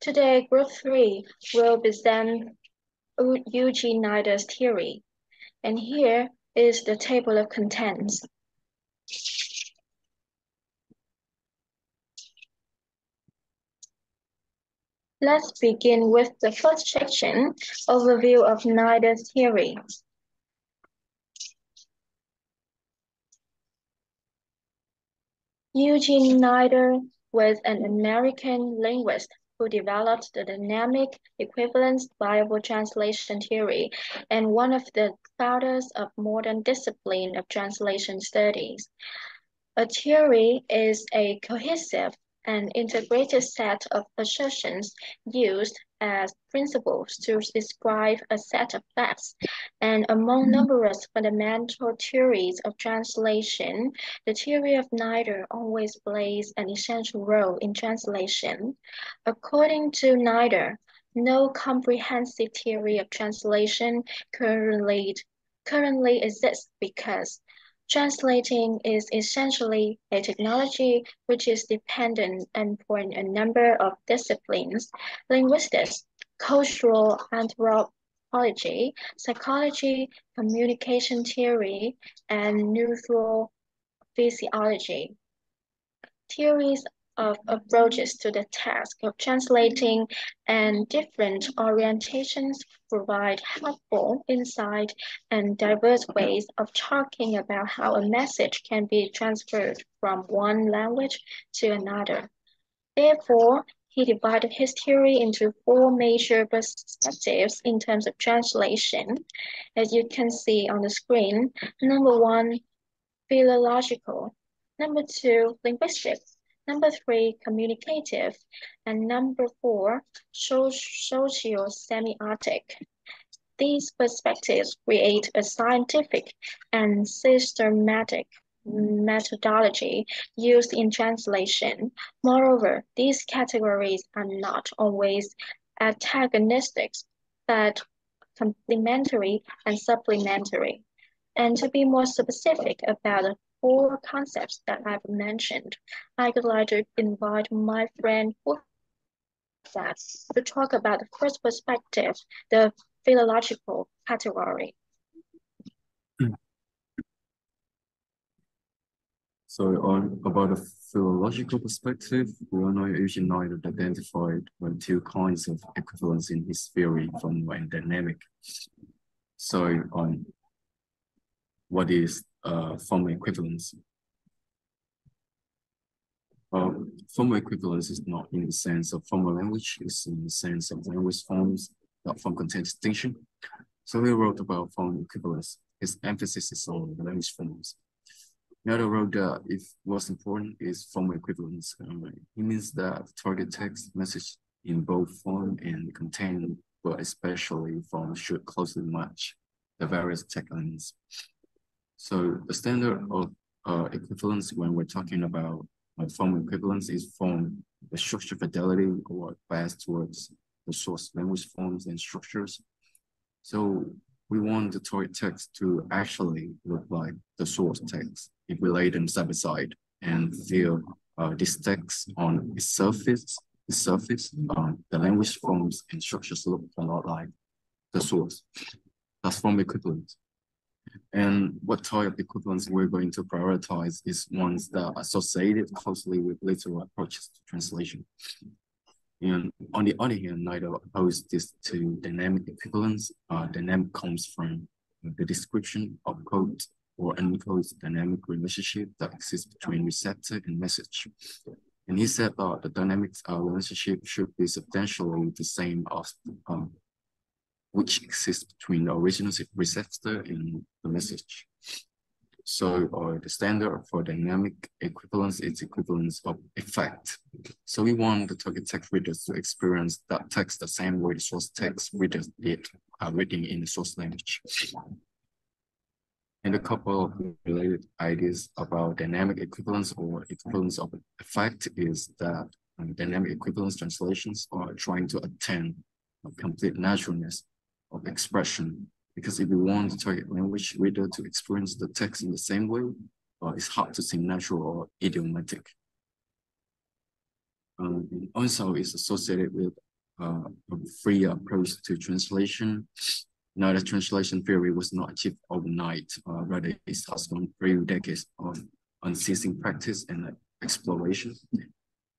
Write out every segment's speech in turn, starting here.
Today, Group 3 will present Eugene Nida's theory, and here is the table of contents. Let's begin with the first section, overview of Nida's theory. Eugene Nida was an American linguist who developed the dynamic equivalence Bible translation theory and one of the founders of modern discipline of translation studies. A theory is a cohesive and integrated set of assertions used as principles to describe a set of facts. And among mm-hmm. numerous fundamental theories of translation, the theory of Nida always plays an essential role in translation. According to Nider, no comprehensive theory of translation currently, currently exists because Translating is essentially a technology which is dependent upon a number of disciplines, linguistics, cultural anthropology, psychology, communication theory, and neutral physiology. Theories of approaches to the task of translating and different orientations provide helpful insight and diverse ways of talking about how a message can be transferred from one language to another. Therefore, he divided his theory into four major perspectives in terms of translation. As you can see on the screen, number one, philological. Number two, linguistic. Number three, communicative. And number four, socio-semiotic. These perspectives create a scientific and systematic methodology used in translation. Moreover, these categories are not always antagonistic, but complementary and supplementary. And to be more specific about four concepts that I've mentioned, I would like to invite my friend to talk about the first perspective, the philological category. So on about the philological perspective, Bruno Eugene Nida identified well, two kinds of equivalence in his theory, formal and dynamic. So on what is uh, formal equivalence. Uh, formal equivalence is not in the sense of formal language, it's in the sense of language forms, not form content distinction. So he wrote about formal equivalence. His emphasis is on the language forms. Another wrote that if what's important is formal equivalence. Um, means that target text message in both form and content, but especially form should closely match the various taglines. So the standard of uh, equivalence when we're talking about uh, form equivalence is form the structure fidelity or bias towards the source language forms and structures. So we want the text to actually look like the source text if we lay them side by side and feel uh, this text on its surface, the surface, um, the language forms and structures look a lot like the source. That's form equivalence. And what type of equivalence we're going to prioritize is ones that are associated closely with literal approaches to translation. And on the other hand, Nida opposed this to dynamic equivalence. Uh, dynamic comes from the description of code or unquote dynamic relationship that exists between receptor and message. And he said that the dynamic uh, relationship should be substantially the same as um, which exists between the original receptor and the message. So uh, the standard for dynamic equivalence is equivalence of effect. So we want the target text readers to experience that text the same way the source text readers did uh, reading in the source language. And a couple of related ideas about dynamic equivalence or equivalence of effect is that um, dynamic equivalence translations are trying to attain complete naturalness of expression. Because if we want the target language reader to experience the text in the same way, uh, it's hard to think natural or idiomatic. Um, also, it's associated with uh, a free approach to translation. Now, the translation theory was not achieved overnight, uh, rather it has gone through decades of unceasing practice and exploration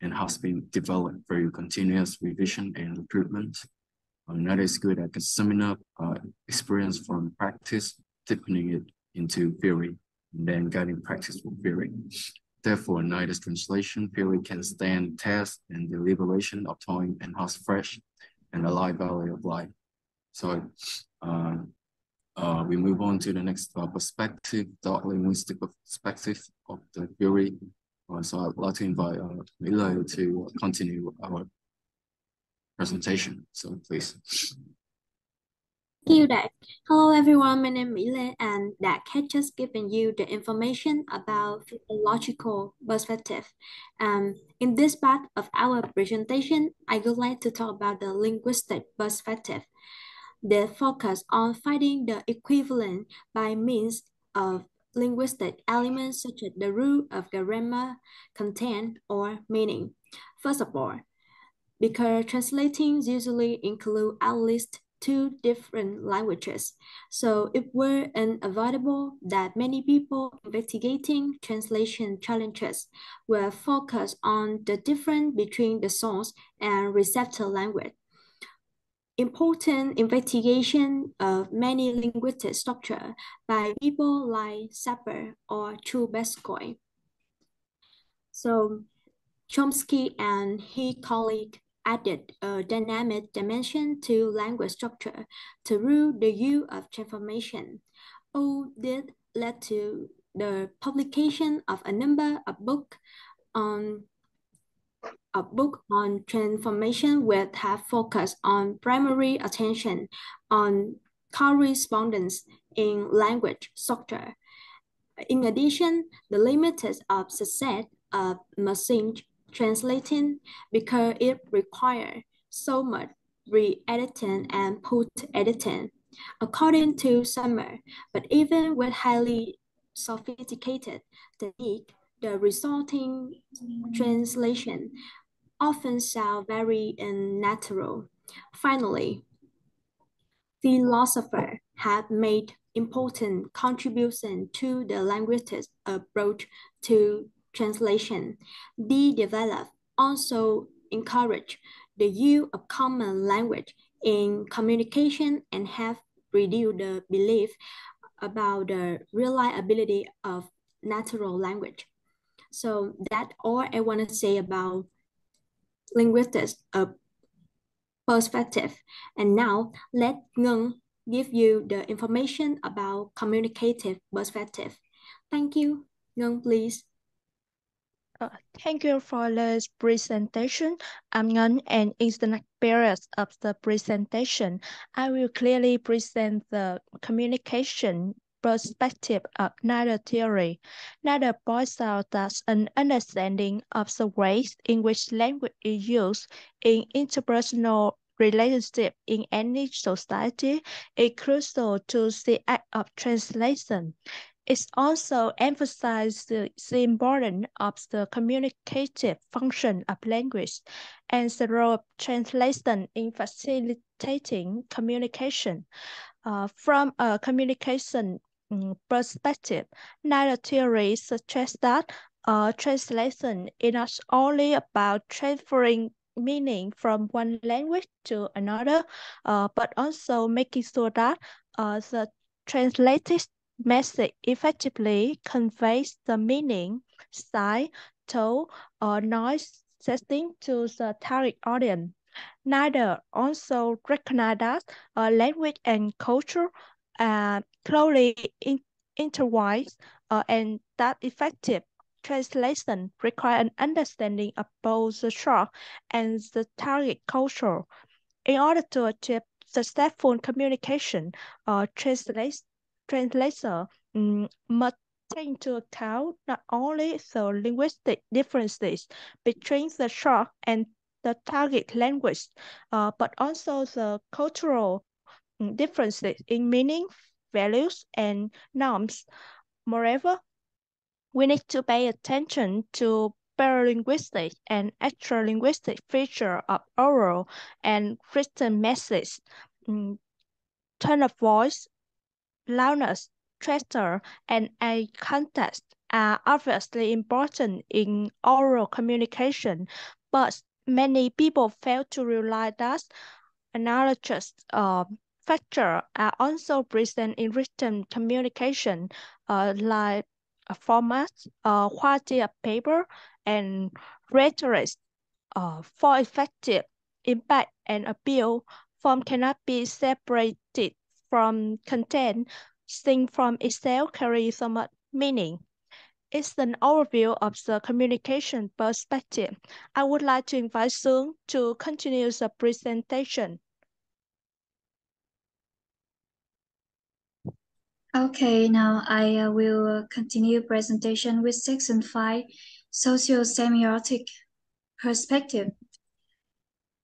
and has been developed through continuous revision and improvement. Another is good at summing up uh, experience from practice, deepening it into theory, and then guiding practice with theory. Therefore, Nida translation theory can stand test and the liberation of time and has fresh and alive value of life. So uh, uh, we move on to the next uh, perspective, the linguistic perspective of the theory. Uh, so I'd like to invite uh, Milo to continue our presentation. So please. Thank you, Dak. Hello, everyone. My name is Mile, and Dak has just given you the information about philological perspective. Um, in this part of our presentation, I would like to talk about the linguistic perspective. The focus on finding the equivalent by means of linguistic elements such as the root of grammar, content, or meaning. First of all, because translating usually include at least two different languages. So it were unavoidable that many people investigating translation challenges were focused on the difference between the source and receptor language. Important investigation of many linguistic structure by people like Sapir or Trubetzkoy. So Chomsky and his colleague added a dynamic dimension to language structure rule the use of transformation. All this led to the publication of a number of books on a book on transformation would have focused on primary attention on correspondence in language structure. In addition, the limits of success of machine translating because it requires so much re-editing and post-editing. According to Summer, but even with highly sophisticated technique, the resulting translation often sound very unnatural. Finally, philosophers have made important contribution to the linguistic approach to translation. The develop also encourage the use of common language in communication and have reduced the belief about the reliability of natural language. So that's all I want to say about linguistics uh, perspective. And now let Ngân give you the information about communicative perspective. Thank you. Ngân, please. Uh, thank you for this presentation. I'm Ngân, and in the next period of the presentation, I will clearly present the communication perspective of Nida theory. Nida points out that an understanding of the ways in which language is used in interpersonal relationship in any society is crucial to the act of translation. It also emphasizes the, the importance of the communicative function of language and the role of translation in facilitating communication. Uh, from a communication um, perspective, Nida theory suggests that uh, translation is not only about transferring meaning from one language to another, uh, but also making sure that uh, the translated message effectively conveys the meaning, style, tone, or noise setting to the target audience. Nida also recognize that uh, language and culture are closely in intertwined uh, and that effective translation require an understanding of both the source and the target culture. In order to achieve successful communication, uh, translation translator um, must take into account not only the linguistic differences between the source and the target language, uh, but also the cultural um, differences in meaning, values, and norms. Moreover, we need to pay attention to paralinguistic and extralinguistic feature of oral and written messages. Mm, tone of voice, loudness, gesture, and eye contact are obviously important in oral communication, but many people fail to realize that analogous uh, factors are also present in written communication, uh, like format, uh, quality of paper, and rhetoric. Uh, for effective impact and appeal, form cannot be separated from content. Things from itself carry so much meaning. It's an overview of the communication perspective. I would like to invite Sương to continue the presentation. Okay, now I uh, will continue presentation with section 5, Socio-Semiotic Perspective.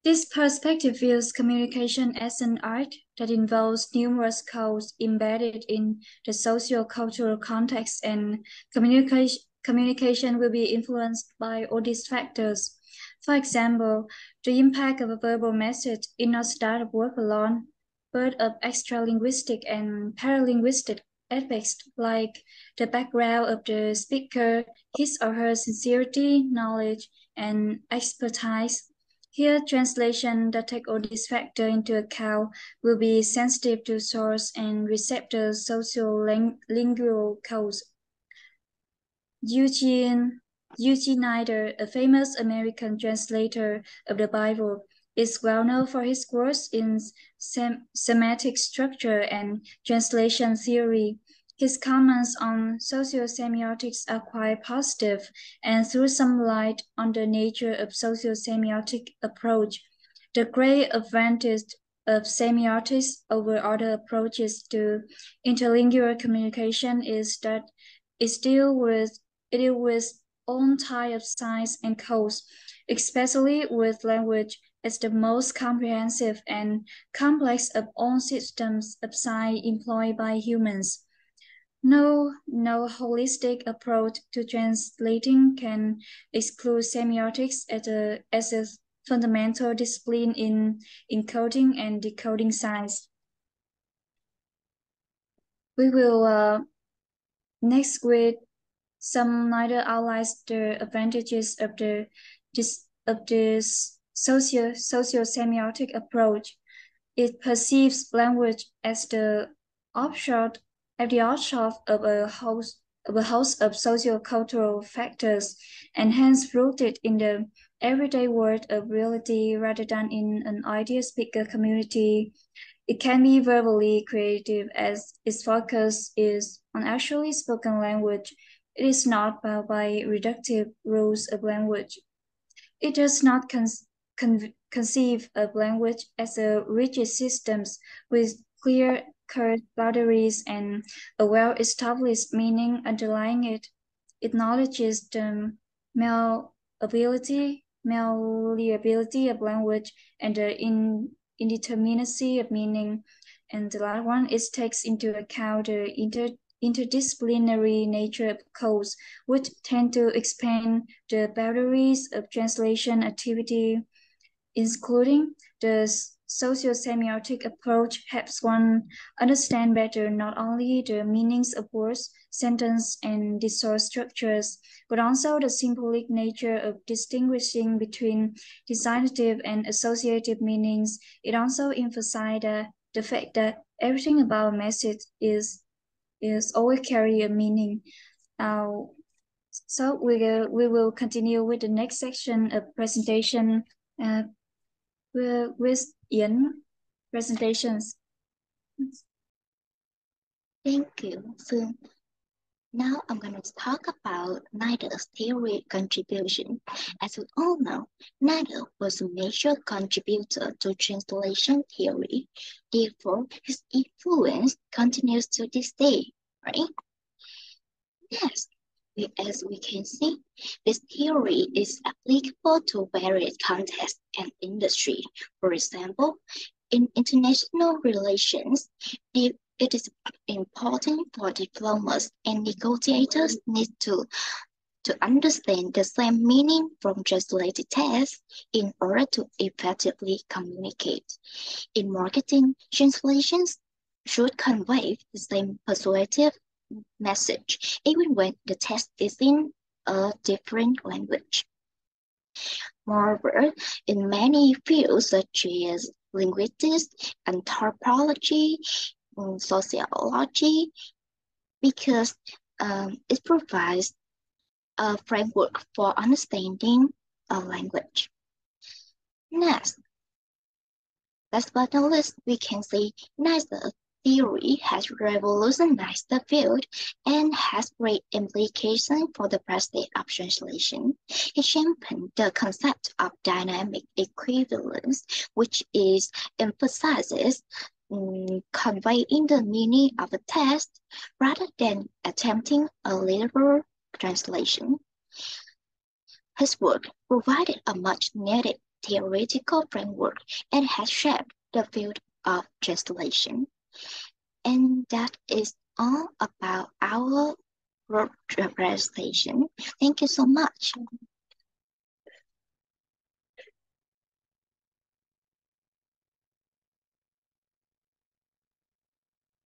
This perspective views communication as an art that involves numerous codes embedded in the socio-cultural context and communication, communication will be influenced by all these factors. For example, the impact of a verbal message is not that of work alone, but of extra-linguistic and paralinguistic aspects like the background of the speaker, his or her sincerity, knowledge, and expertise. Here, translation that take all these factors into account will be sensitive to source and receptor socio-lingual codes. Eugene, Eugene Nida, a famous American translator of the Bible, is well known for his works in sem semantic structure and translation theory. His comments on sociosemiotics are quite positive and threw some light on the nature of sociosemiotic approach. The great advantage of semiotics over other approaches to interlingual communication is that it deals with it with own type of signs and codes, especially with language is the most comprehensive and complex of all systems of sign employed by humans. No, no holistic approach to translating can exclude semiotics as a, as a fundamental discipline in encoding and decoding science. We will uh, next with some Nida outlines the advantages of the this of this socio socio-semiotic approach. It perceives language as the offshoot, at the offshoot of a host of a host of socio-cultural factors, and hence rooted in the everyday world of reality rather than in an ideal speaker community. It can be verbally creative as its focus is on actually spoken language. It is not bound by reductive rules of language. It does not cons con conceive of language as a rigid system with clear cut boundaries and a well-established meaning underlying it. It acknowledges the malleability, malleability of language and the in, indeterminacy of meaning. And the last one is takes into account the inter, interdisciplinary nature of codes, which tend to expand the boundaries of translation activity including the socio-semiotic approach helps one understand better not only the meanings of words, sentence, and discourse structures, but also the symbolic nature of distinguishing between designative and associative meanings. It also emphasizes the fact that everything about a message is is always carry a meaning. Uh, so we, uh, we will continue with the next section of presentation uh, with Presentations. Thank you, Phương. Now I'm going to talk about Nida's theory contribution. As we all know, Nida was a major contributor to translation theory. Therefore, his influence continues to this day, right? Yes, as we can see, this theory is applicable to various contexts and industry. For example, in international relations, it is important for diplomats and negotiators need to to understand the same meaning from translated text in order to effectively communicate. In marketing, translations should convey the same persuasive message, even when the text is in a different language. Moreover, in many fields such as linguistics, anthropology, mm, sociology, because um, it provides a framework for understanding a language. Next, last but not least, we can see Nida theory has revolutionized the field and has great implications for the present of translation. It championed the concept of dynamic equivalence, which is emphasizes um, conveying the meaning of a text rather than attempting a literal translation. His work provided a much needed theoretical framework and has shaped the field of translation. And that is all about our presentation. Thank you so much.